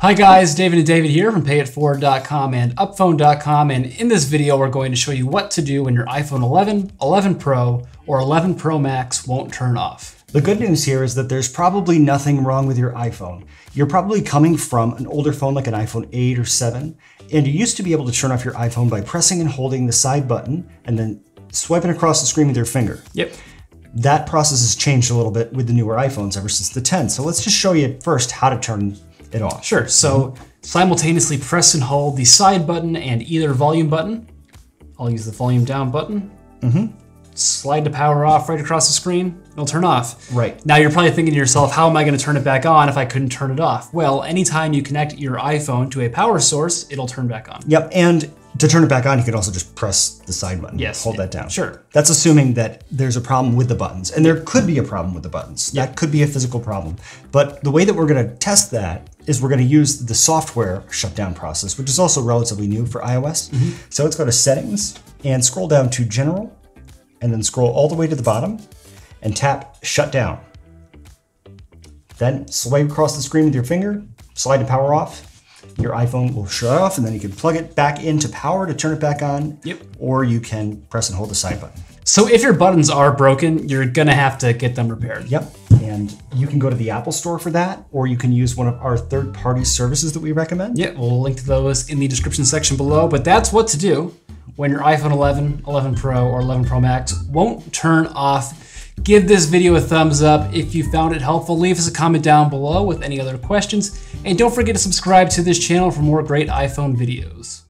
Hi guys, David and David here from payetteforward.com and upphone.com and in this video we're going to show you what to do when your iPhone 11, 11 Pro, or 11 Pro Max won't turn off. The good news here is that there's probably nothing wrong with your iPhone. You're probably coming from an older phone like an iPhone 8 or 7, and you used to be able to turn off your iPhone by pressing and holding the side button and then swiping across the screen with your finger. Yep. That process has changed a little bit with the newer iPhones ever since the 10. So let's just show you first how to turn it off. Sure, so simultaneously press and hold the side button and either volume button. I'll use the volume down button. Mm-hmm. Slide the power off right across the screen, it'll turn off. Right. Now you're probably thinking to yourself, how am I gonna turn it back on if I couldn't turn it off? Well, anytime you connect your iPhone to a power source, it'll turn back on. Yep, and to turn it back on, you could also just press the side button. Yes. Hold that down. Sure. That's assuming that there's a problem with the buttons. And there could be a problem with the buttons. That could be a physical problem. But the way that we're going to test that is we're going to use the software shutdown process, which is also relatively new for iOS. Mm-hmm. So let's go to settings and scroll down to general and then scroll all the way to the bottom and tap shutdown. Then swipe across the screen with your finger, slide the power off, your iPhone will shut off and then you can plug it back into power to turn it back on. Yep. Or you can press and hold the side button. So if your buttons are broken, you're gonna have to get them repaired. Yep. And you can go to the Apple Store for that, or you can use one of our third party services that we recommend. Yeah, we'll link to those in the description section below, but that's what to do when your iPhone 11, 11 Pro, or 11 Pro Max won't turn off. Give this video a thumbs up if you found it helpful. Leave us a comment down below with any other questions. And don't forget to subscribe to this channel for more great iPhone videos.